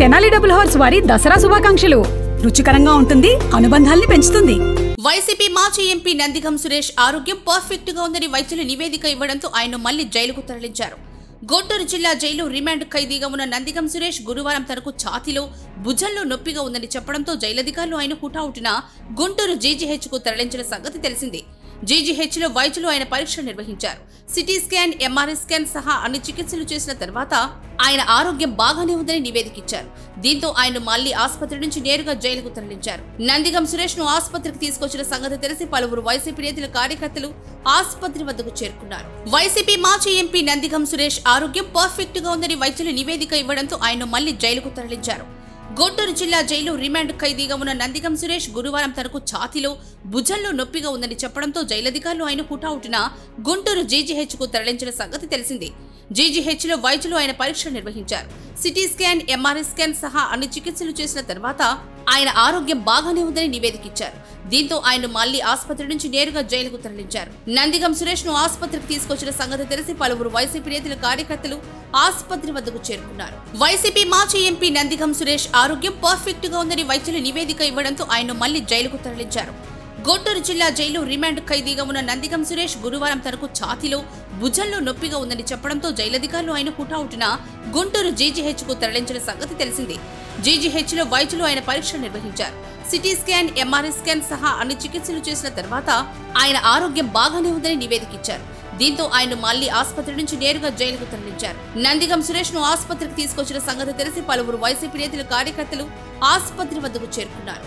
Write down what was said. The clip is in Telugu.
తెనాలి డబుల్ హార్స్ వారి దసరా శుభాకాంక్షలు. రుచికరంగా ఉంటుంది అనుబంధాల్ని పెంచుతుంది. వైసీపీ మాజీ ఎంపీ నందిగం సురేష్ ఆరోగ్యం పర్ఫెక్ట్గా ఉందని వైద్యులు నివేదిక ఇవ్వడంతో ఆయన మళ్ళీ జైలుకు తరలించారు. గుంటూరు జిల్లా జైలు రిమాండ్ ఖైదీగా ఉన్న నందిగం సురేష్ గురువారం తనకు ఛాతీలో భుజంలో నొప్పిగా ఉందని చెప్పడంతో జైలధికారులు ఆయన హుటాహుటిన గుంటూరు జీజీహెచ్కు తరలించిన సంగతి తెలిసింది. జీజీహెచ్లో వైద్యులు ఆయన పరీక్షలు నిర్వహించారు. సిటీ స్కాన్ ఎంఆర్ఐ స్కాన్ సహా అన్ని చికిత్సలు చేసిన తర్వాత ఆయన ఆరోగ్యం బాగానే ఉందని నివేదిక ఇచ్చారు దీంతో ఆయన మళ్ళీ ఆసుపత్రి నుంచి నేరుగా జైలుకు తరలించారు. నందిగం సురేష్ను ఆసుపత్రికి తీసుకొచ్చిన సంగతి తెలిసి పలువురు వైసీపీ నేతల కార్యకర్తలు ఆసుపత్రి వద్దకు చేరుకున్నారు. వైసీపీ మాజీ ఎంపీ నందిగం సురేష్ ఆరోగ్యం పర్ఫెక్ట్గా ఉందని వైద్యులు నివేదిక ఇవ్వడంతో ఆయన మళ్ళీ జైలుకు తరలించారు. గుంటూరు జిల్లా జైలు రిమాండ్ ఖైదీగా ఉన్న నందిగం సురేష్ గురువారం తనకు ఛాతీలో భుజంలో నొప్పిగా ఉందని చెప్పడంతో జైలధికారులు ఆయన హుటాహుటిన గుంటూరు జీజీహెచ్కు తరలించిన సంగతి తెలిసింది. జీజీహెచ్లో వైద్యులు ఆయన పరీక్షలు నిర్వహించారు. సిటీ స్కాన్ ఎంఆర్ఐ స్కాన్ సహా అన్ని చికిత్సలు చేసిన తర్వాత ఆయన ఆరోగ్యం బాగానే ఉందని నివేదిక ఇచ్చారు దీంతో ఆయన మళ్ళీ ఆసుపత్రి నుంచి నేరుగా జైలుకు తరలించారు. నందిగం సురేష్ను ఆసుపత్రికి తీసుకొచ్చిన సంగతి తెలిసి పలువురు వైసీపీ నేతల కార్యకర్తలు ఆసుపత్రి వద్దకు చేరుకున్నారు. వైసీపీ మాజీ ఎంపీ నందిగం సురేష్ ఆరోగ్యం పర్ఫెక్ట్గా ఉందని వైద్యులు నివేదిక ఇవ్వడంతో ఆయన మళ్ళీ జైలుకు తరలించారు. గుంటూరు జిల్లా జైలు రిమాండ్ ఖైదీగా ఉన్న నందిగం సురేష్ గురువారం తనకు ఛాతీలో భుజంలో నొప్పిగా ఉందని చెప్పడంతో జైలధికారులు ఆయన హుటాహుటిన గుంటూరు జీజీహెచ్కు తరలించిన సంగతి తెలిసింది. జీజీహెచ్లో వైద్యులు ఆయన పరీక్షలు నిర్వహించారు. సిటీ స్కాన్ ఎంఆర్ఐ స్కాన్ సహా అన్ని చికిత్సలు చేసిన తర్వాత ఆయన ఆరోగ్యం బాగానే ఉందని నివేదిక ఇచ్చారు. దీంతో ఆయన మళ్ళీ ఆసుపత్రి నుంచి నేరుగా జైలుకు తరలించారు. నందిగం సురేష్ను ఆసుపత్రికి తీసుకొచ్చిన సంగతి తెలిసి పలువురు వైసీపీ నేతలు కార్యకర్తలు ఆసుపత్రి వద్దకు చేరుకున్నారు.